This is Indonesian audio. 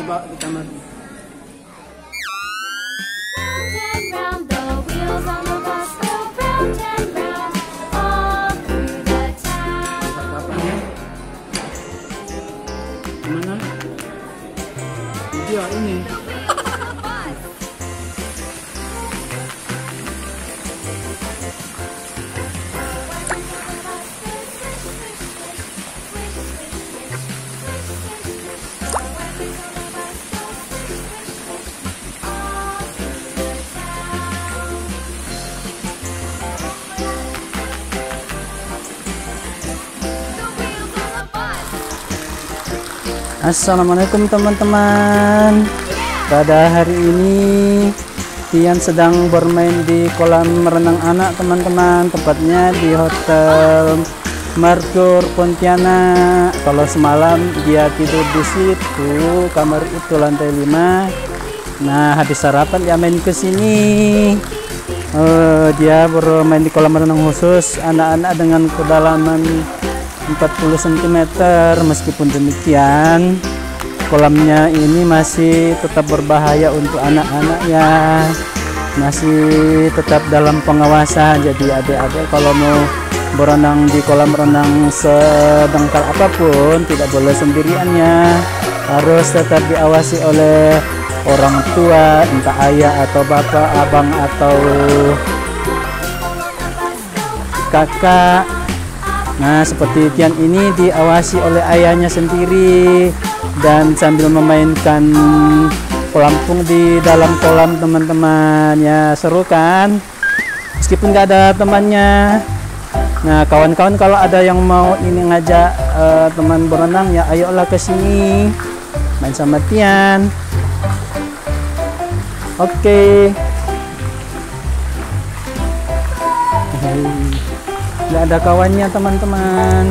iba and Round the wheels on the Assalamualaikum teman-teman. Pada hari ini Tian sedang bermain di kolam renang anak teman-teman. Tepatnya di Hotel Mercure Pontianak. Kalau semalam dia tidur di situ Kamar itu lantai 5 Nah habis sarapan dia main ke sini. Eh, Dia bermain di kolam renang khusus Anak-anak dengan kedalaman 40 cm meskipun demikian kolamnya ini masih tetap berbahaya untuk anak-anak ya masih tetap dalam pengawasan. Jadi adik-adik kalau mau berenang di kolam renang sedangkal apa pun tidak boleh sendiriannya. Harus tetap diawasi oleh orang tua entah ayah atau bapak abang atau kakak Nah, seperti Tian ini diawasi oleh ayahnya sendiri dan sambil memainkan pelampung di dalam kolam teman-teman. Ya, seru kan? Meskipun nggak ada temannya. Nah, kawan-kawan kalau ada yang mau ini ngajak eh, teman berenang ya ayolah ke sini. Main sama Tian. Oke. Nggak ada kawannya teman-teman.